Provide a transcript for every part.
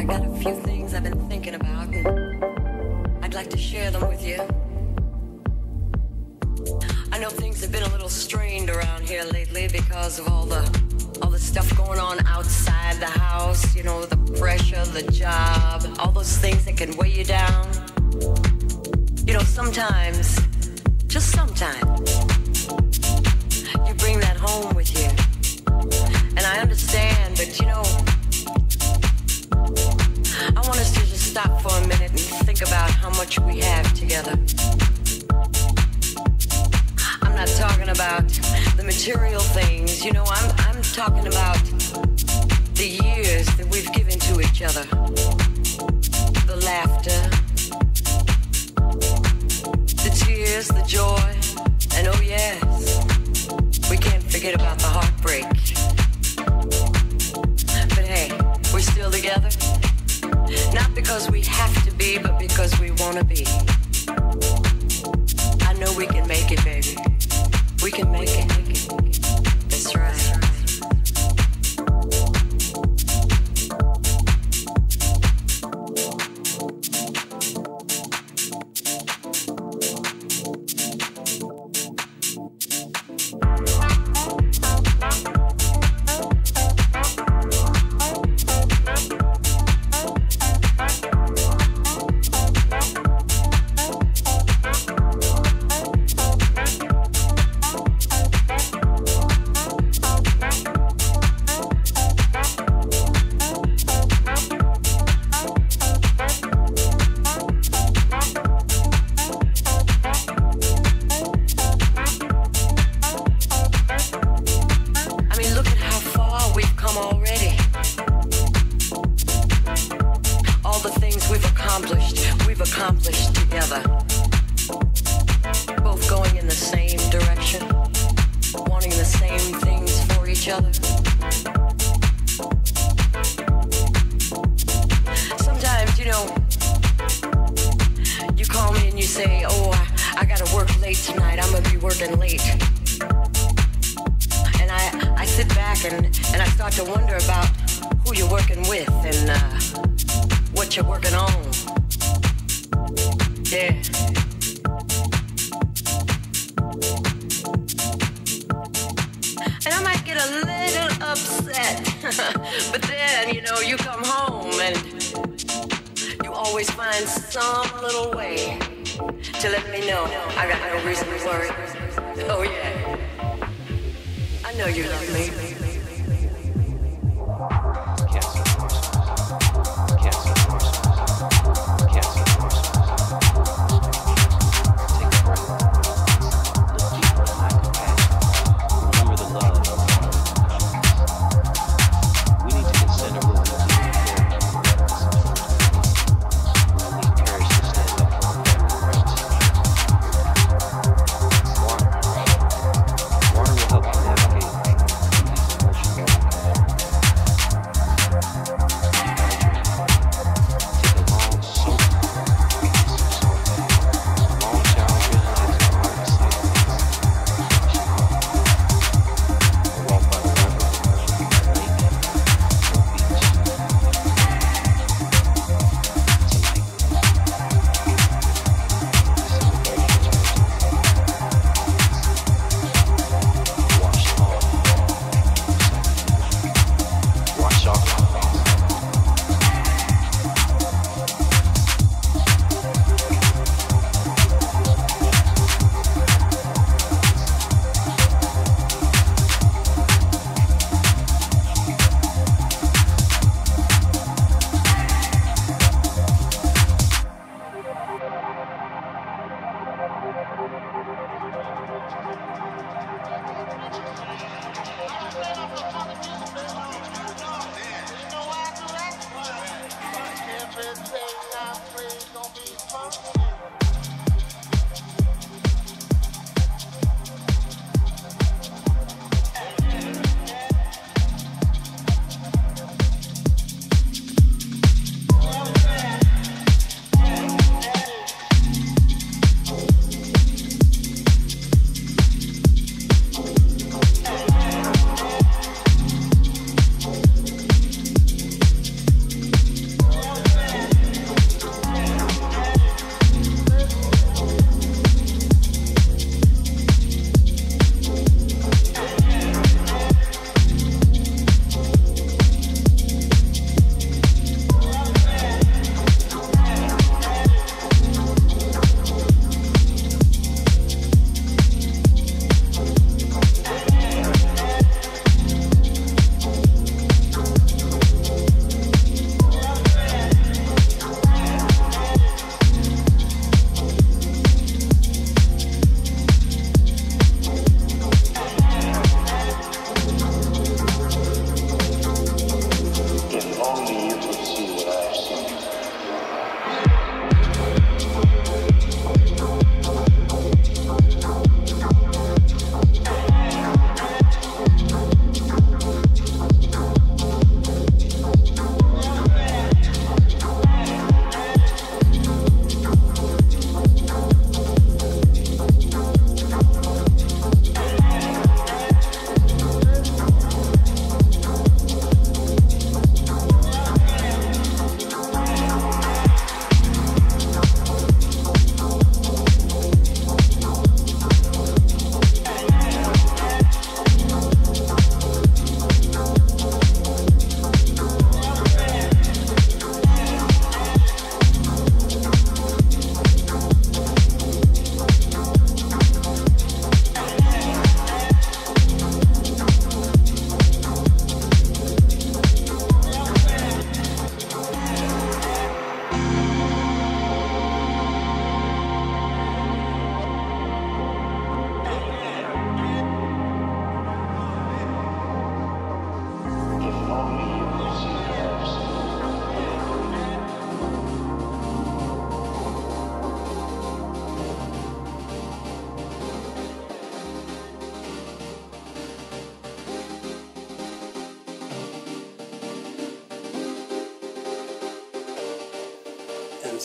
I got a few things I've been thinking about, and I'd like to share them with you. I know things have been a little strained around here lately because of all the all the stuff going on outside the house, you know, the pressure, the job, all those things that can weigh you down. You know, sometimes, just sometimes, you bring that home with you. And I understand, we have together. I'm not talking about the material things, you know, I'm, I'm talking about the years that we've given to each other. The laughter, the tears, the joy, because we have to be, but because we want to be. I know we can make it, baby. We can make it. Each other. Sometimes, you know, you call me and you say, Oh, I, I gotta work late tonight, I'm gonna be working late and I, I sit back and, and I start to wonder about who you're working with and uh, what you're working on. Yeah. You come home and you always find some little way to let me know I got no reason to worry. Oh, yeah. I know you love me.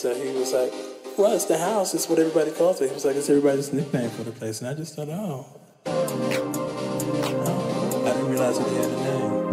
So he was like, well, it's the house. It's what everybody calls it. He was like, it's everybody's nickname for the place. And I just thought, oh. oh I didn't realize it had a name.